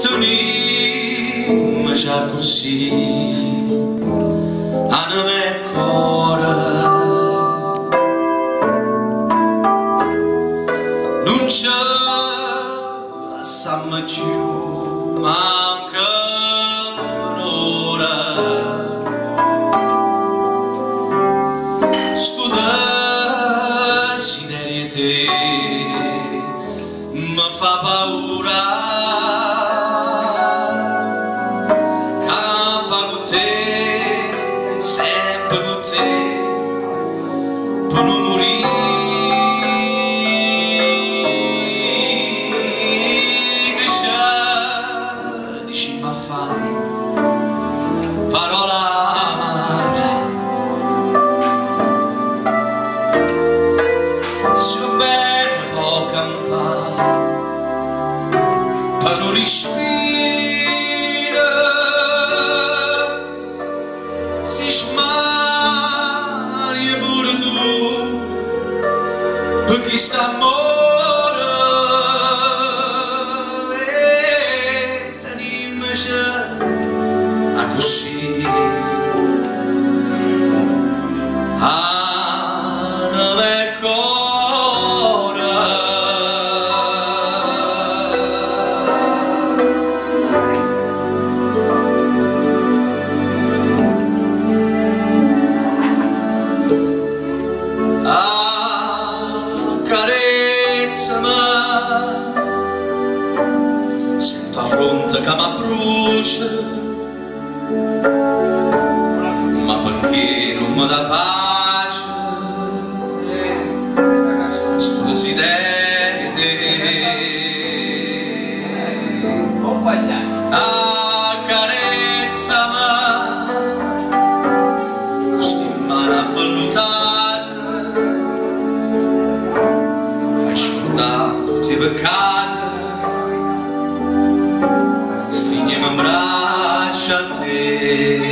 tenim já consigo a na me cora non c'è la samma più manca un'ora. Studa siderete mi fa paura sempre con te per non morire che dici ma fa parola amara su bene può campare per non respira porque está morando. Eita, animação. Sento a fronte che mi brucia ma perché non mi dà pace sto desiderio Oh, accarezzami questi mano avvellutata fai scordare tutti i peccati शते